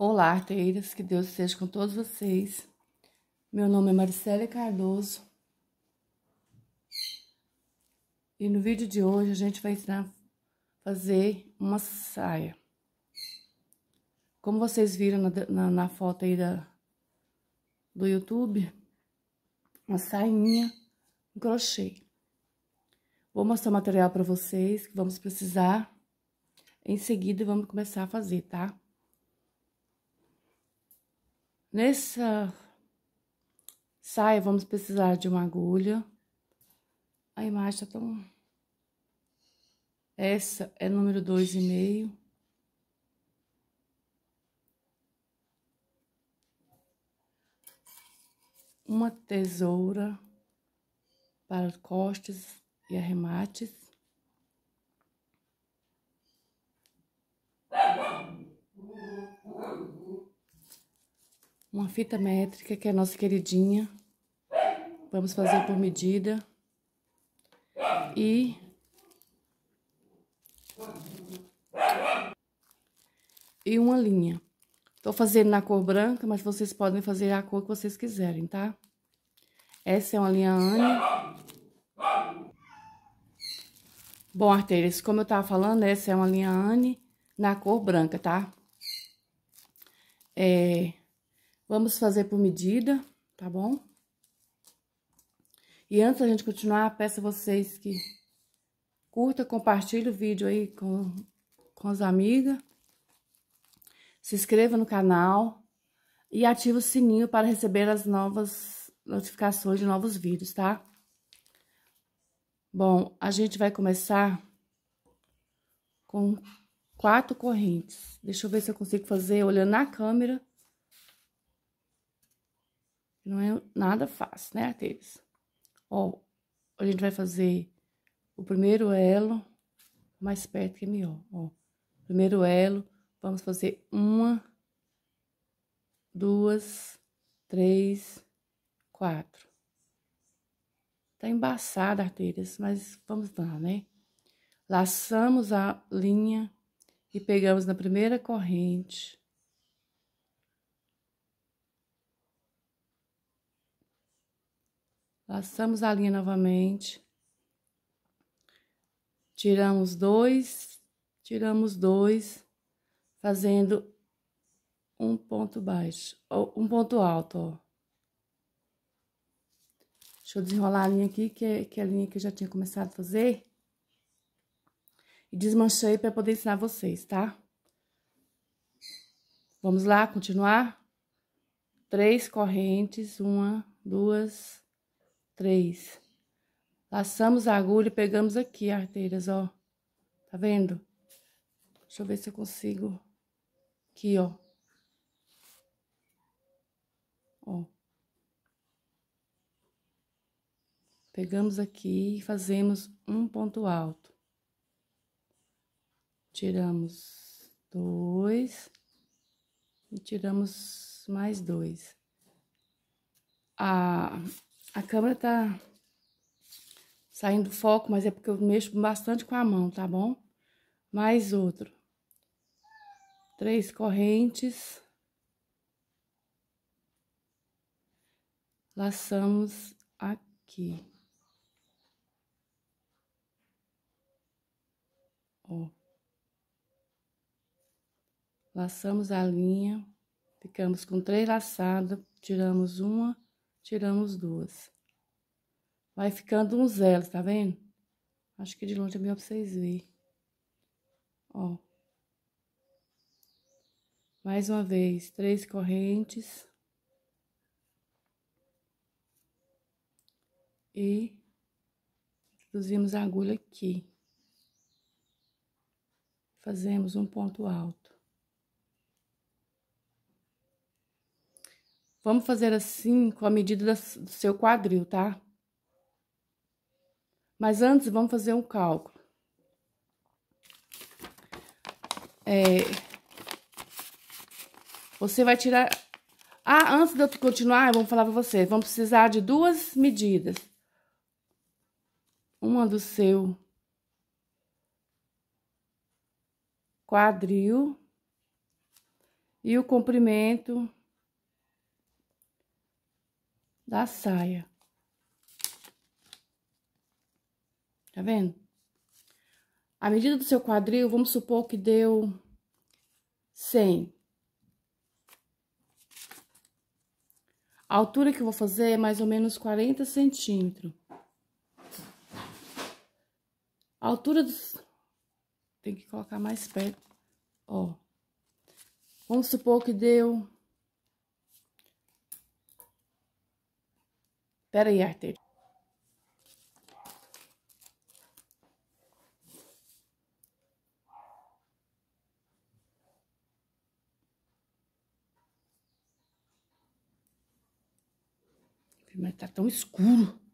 Olá, arteiras, que Deus esteja com todos vocês. Meu nome é Maricélia Cardoso. E no vídeo de hoje a gente vai ensinar fazer uma saia. Como vocês viram na, na, na foto aí da, do YouTube, uma sainha em crochê. Vou mostrar o material para vocês que vamos precisar. Em seguida, vamos começar a fazer, tá? Nessa saia, vamos precisar de uma agulha. A imagem tá tão... Essa é número dois e meio. Uma tesoura para costas e arremates. Uma fita métrica, que é a nossa queridinha. Vamos fazer por medida. E... E uma linha. Tô fazendo na cor branca, mas vocês podem fazer a cor que vocês quiserem, tá? Essa é uma linha Anne. Bom, arteiras, como eu tava falando, essa é uma linha Anne na cor branca, tá? É, vamos fazer por medida, tá bom? E antes da gente continuar, peço a vocês que curta, compartilhe o vídeo aí com, com as amigas. Se inscreva no canal e ative o sininho para receber as novas notificações de novos vídeos, tá? Bom, a gente vai começar com quatro correntes. Deixa eu ver se eu consigo fazer olhando na câmera. Não é nada fácil, né, arteiros? Ó, a gente vai fazer o primeiro elo mais perto que é melhor, ó. Primeiro elo, vamos fazer uma, duas, três, quatro. Tá embaçada, arteiras, mas vamos lá, né? Laçamos a linha e pegamos na primeira corrente. Laçamos a linha novamente. Tiramos dois, tiramos dois, fazendo um ponto baixo, ou um ponto alto, ó. Deixa eu desenrolar a linha aqui, que é, que é a linha que eu já tinha começado a fazer. E desmanchei para poder ensinar vocês, tá? Vamos lá, continuar? Três correntes, uma, duas, três. Laçamos a agulha e pegamos aqui, arteiras, ó. Tá vendo? Deixa eu ver se eu consigo. Aqui, ó. Ó. Pegamos aqui e fazemos um ponto alto. Tiramos dois e tiramos mais dois. A a câmera tá saindo do foco, mas é porque eu mexo bastante com a mão, tá bom? Mais outro. Três correntes. Laçamos aqui. Ó. Laçamos a linha, ficamos com três laçadas, tiramos uma tiramos duas. Vai ficando uns elos, tá vendo? Acho que de longe é melhor pra vocês verem. Ó. Mais uma vez, três correntes. E introduzimos a agulha aqui. Fazemos um ponto alto. Vamos fazer assim com a medida do seu quadril, tá? Mas antes, vamos fazer um cálculo. É... Você vai tirar... Ah, antes de eu continuar, vamos falar pra você. Vamos precisar de duas medidas. Uma do seu quadril e o comprimento da saia. Tá vendo? A medida do seu quadril, vamos supor que deu 100. A altura que eu vou fazer é mais ou menos 40 centímetros. A altura dos... Tem que colocar mais perto, ó. Vamos supor que deu... Pera aí, arteiro. Mas tá tão escuro.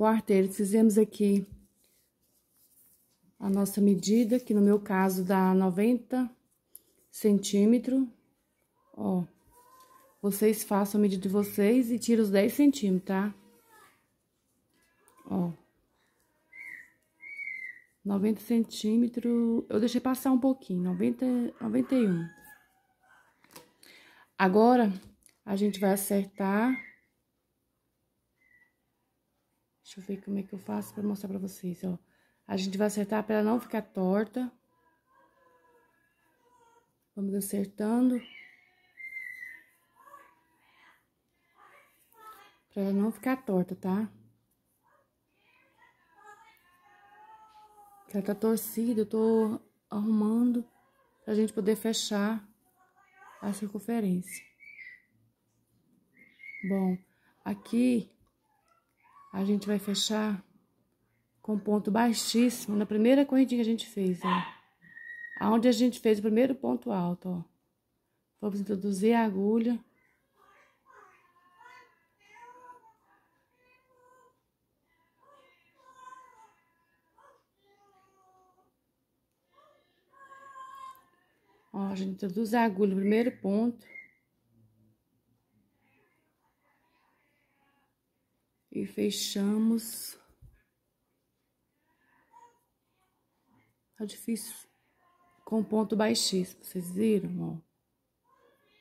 Bom, arteiro, fizemos aqui a nossa medida, que no meu caso dá 90 centímetros. Ó, vocês façam a medida de vocês e tiram os 10 centímetros, tá? Ó. 90 centímetros, eu deixei passar um pouquinho, 90, 91. Agora, a gente vai acertar. Deixa eu ver como é que eu faço pra mostrar pra vocês, ó. A gente vai acertar pra ela não ficar torta. Vamos acertando. Pra ela não ficar torta, tá? Que ela tá torcida, eu tô arrumando pra gente poder fechar a circunferência. Bom, aqui a gente vai fechar com ponto baixíssimo na primeira correntinha que a gente fez, ó. Aonde a gente fez o primeiro ponto alto, ó. Vamos introduzir a agulha. Ó, a gente introduz a agulha no primeiro ponto. E fechamos. Tá difícil com ponto baixíssimo, vocês viram, ó.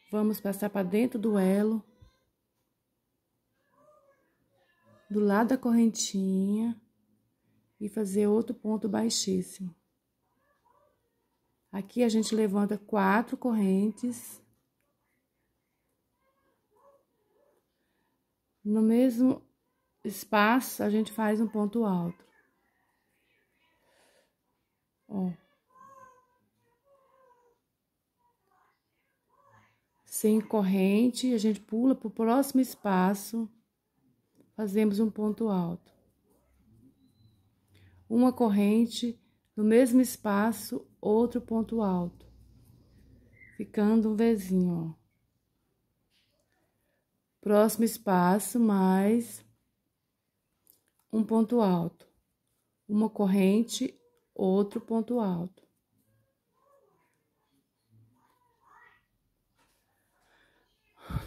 Vamos passar para dentro do elo. Do lado da correntinha. E fazer outro ponto baixíssimo. Aqui a gente levanta quatro correntes. No mesmo espaço, a gente faz um ponto alto. Ó. Sem corrente, a gente pula para o próximo espaço, fazemos um ponto alto. Uma corrente no mesmo espaço, outro ponto alto, ficando um Vzinho, ó. Próximo espaço, mais um ponto alto, uma corrente, outro ponto alto.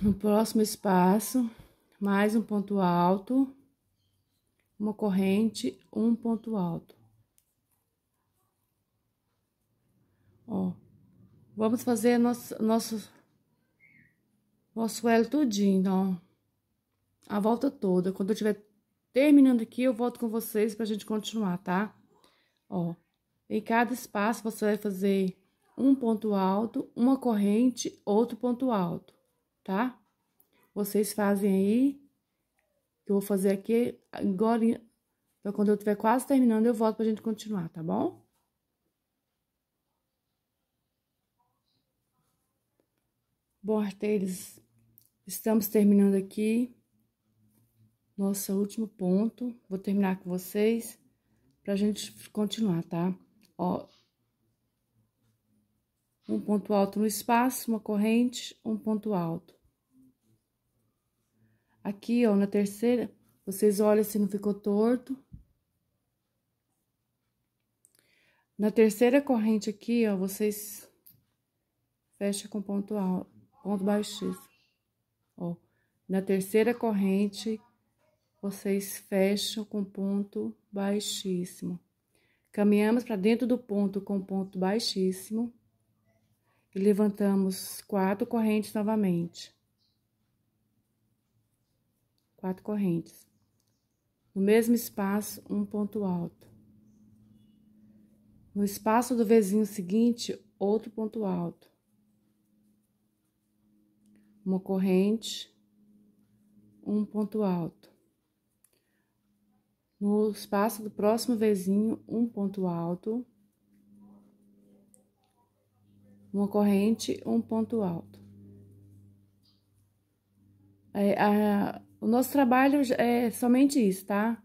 No próximo espaço, mais um ponto alto, uma corrente, um ponto alto. Ó, vamos fazer nosso, nosso, nosso elo tudinho, ó. A volta toda. Quando eu estiver terminando aqui, eu volto com vocês pra gente continuar, tá? Ó, em cada espaço você vai fazer um ponto alto, uma corrente, outro ponto alto, tá? Vocês fazem aí, eu vou fazer aqui agora, então, quando eu estiver quase terminando, eu volto pra gente continuar, tá bom? Bom, arteiros, estamos terminando aqui nosso último ponto. Vou terminar com vocês pra gente continuar, tá? Ó, um ponto alto no espaço, uma corrente, um ponto alto. Aqui, ó, na terceira, vocês olham se não ficou torto. Na terceira corrente aqui, ó, vocês fecham com ponto alto, ponto baixíssimo. Ó, na terceira corrente, vocês fecham com ponto baixíssimo. Caminhamos para dentro do ponto com ponto baixíssimo e levantamos quatro correntes novamente. Quatro correntes. No mesmo espaço, um ponto alto. No espaço do vizinho seguinte, outro ponto alto. Uma corrente, um ponto alto. No espaço do próximo vizinho, um ponto alto. Uma corrente, um ponto alto. É, a, o nosso trabalho é somente isso, tá?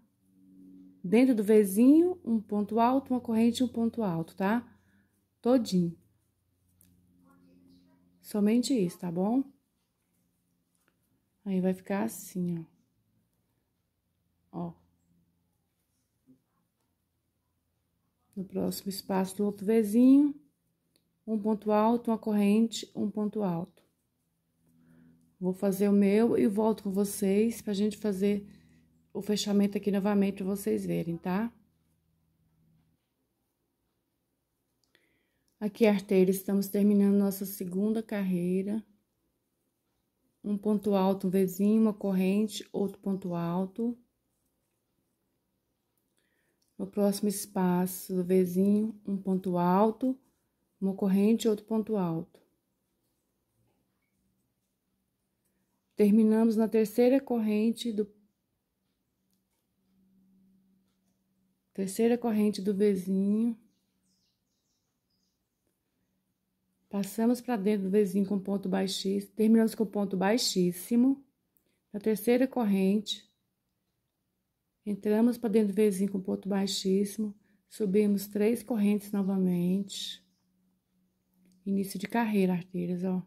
Dentro do vizinho, um ponto alto, uma corrente um ponto alto, tá? Todinho. Somente isso, tá bom? Aí vai ficar assim, ó. Ó. No próximo espaço do outro vizinho, um ponto alto, uma corrente, um ponto alto. Vou fazer o meu e volto com vocês pra gente fazer o fechamento aqui novamente para vocês verem, tá? Aqui, arteira, estamos terminando nossa segunda carreira. Um ponto alto, um vizinho, uma corrente, outro ponto alto. No próximo espaço do vizinho, um ponto alto, uma corrente, outro ponto alto. Terminamos na terceira corrente do terceira corrente do vizinho. Passamos para dentro do vizinho com ponto baixíssimo, terminamos com ponto baixíssimo. Na terceira corrente, entramos para dentro do vizinho com ponto baixíssimo, subimos três correntes novamente. Início de carreira, arteiras, ó.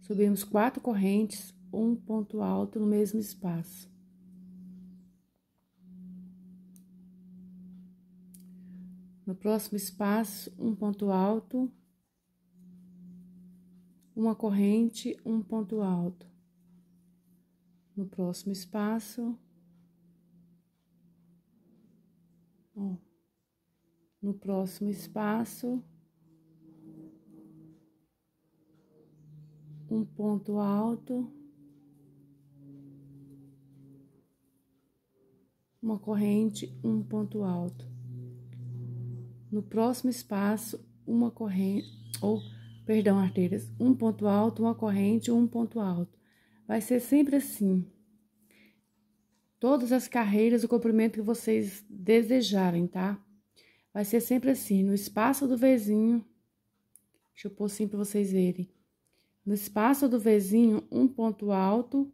Subimos quatro correntes, um ponto alto no mesmo espaço. No próximo espaço, um ponto alto, uma corrente, um ponto alto. No próximo espaço, ó, no próximo espaço, um ponto alto. uma corrente, um ponto alto. No próximo espaço, uma corrente, ou, perdão, arteiras, um ponto alto, uma corrente, um ponto alto. Vai ser sempre assim. Todas as carreiras, o comprimento que vocês desejarem, tá? Vai ser sempre assim, no espaço do vizinho. Deixa eu pôr assim para vocês verem. No espaço do vizinho, um ponto alto,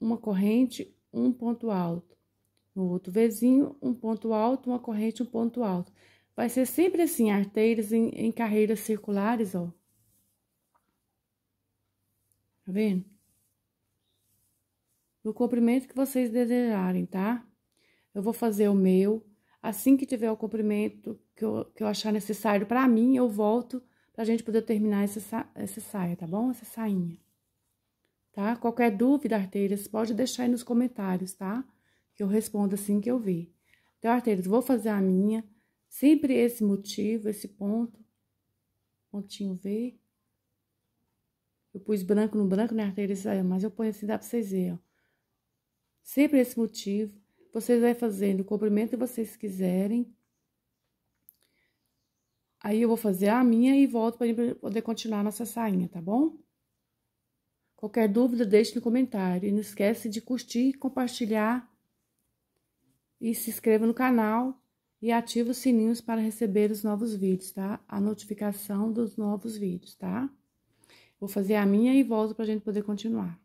uma corrente, um ponto alto. No outro vizinho, um ponto alto, uma corrente, um ponto alto. Vai ser sempre assim, arteiras em, em carreiras circulares, ó. Tá vendo? No comprimento que vocês desejarem, tá? Eu vou fazer o meu. Assim que tiver o comprimento que eu, que eu achar necessário para mim, eu volto pra gente poder terminar essa, essa saia, tá bom? Essa sainha. Tá? Qualquer dúvida, arteiras, pode deixar aí nos comentários, tá? que eu respondo assim que eu ver. Então, arteiros, vou fazer a minha, sempre esse motivo, esse ponto, pontinho V. Eu pus branco no branco, né, arteiros? Mas eu ponho assim, dá pra vocês verem, ó. Sempre esse motivo. Vocês vão fazendo o comprimento que vocês quiserem. Aí eu vou fazer a minha e volto para poder continuar nossa sainha, tá bom? Qualquer dúvida, deixe no comentário. E não esquece de curtir, compartilhar e se inscreva no canal e ative os sininhos para receber os novos vídeos, tá? A notificação dos novos vídeos, tá? Vou fazer a minha e volto pra gente poder continuar.